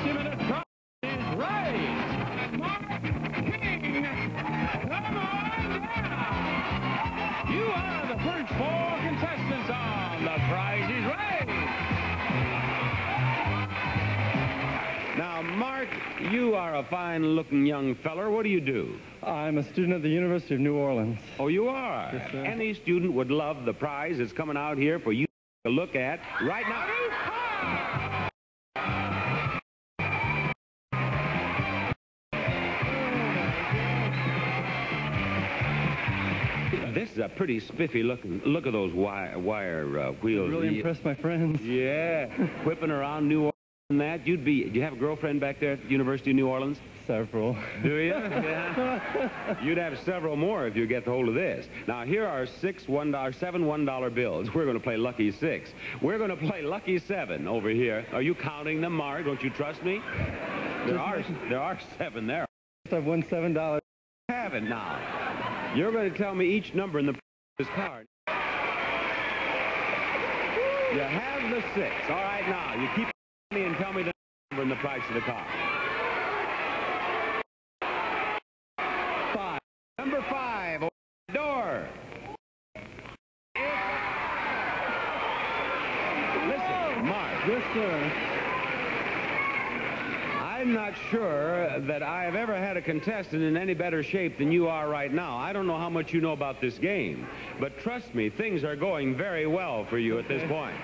estimate of price is right. Mark King, come on down. You are the first four contestants on The Price is Right. Now, Mark, you are a fine-looking young feller. What do you do? I'm a student at the University of New Orleans. Oh, you are? Yes, sir. Any student would love the prize that's coming out here for you to look at right now. This is a pretty spiffy looking. Look at those wire, wire uh, wheels. Really impressed my friends. Yeah, whipping around New Orleans and that. You'd be. Do you have a girlfriend back there at the University of New Orleans? Several. Do you? Yeah. You'd have several more if you get the hold of this. Now, here are six one dollar, seven one dollar bills. We're going to play Lucky Six. We're going to play Lucky Seven over here. Are you counting them, Mark? Don't you trust me? There are there are seven there. I've won seven dollars. Have it now. You're going to tell me each number in the card. You have the six. All right, now you keep me and tell me the number and the price of the car. Five. Number five. Door. Listen, Mark. Yes, sir. I'm not sure that I've ever had a contestant in any better shape than you are right now. I don't know how much you know about this game, but trust me, things are going very well for you at this point.